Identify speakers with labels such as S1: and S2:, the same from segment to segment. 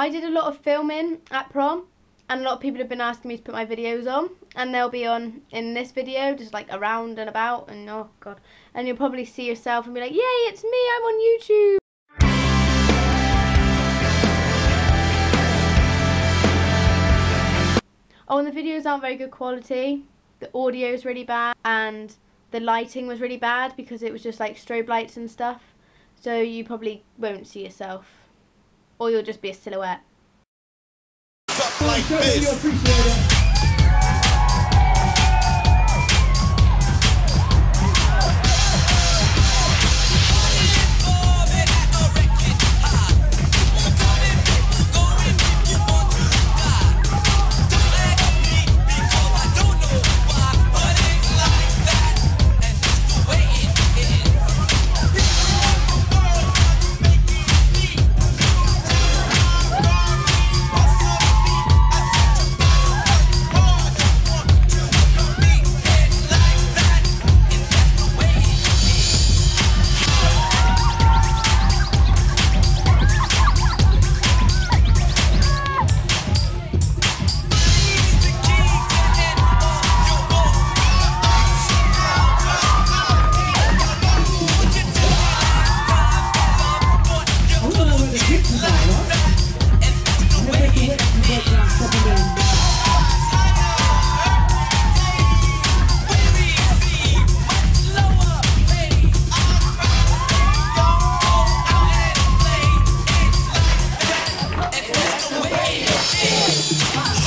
S1: I did a lot of filming at prom, and a lot of people have been asking me to put my videos on, and they'll be on in this video, just like around and about, and oh god, and you'll probably see yourself and be like, yay, it's me, I'm on YouTube. Oh, and the videos aren't very good quality. The audio is really bad, and the lighting was really bad because it was just like strobe lights and stuff. So you probably won't see yourself, or you'll just be a silhouette.
S2: あっ!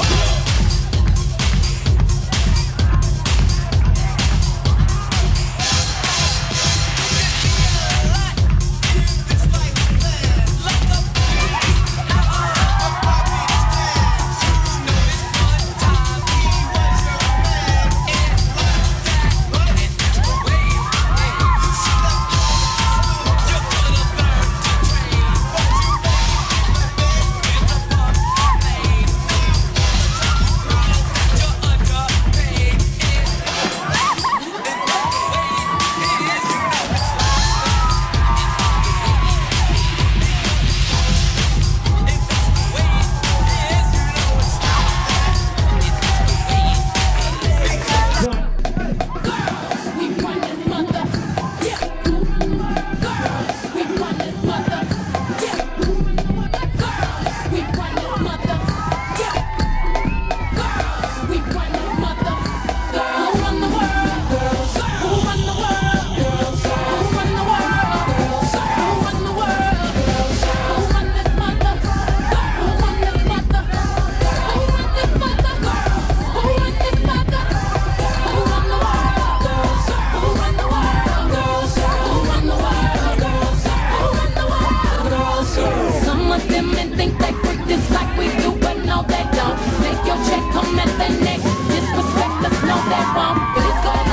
S2: bump, let's go.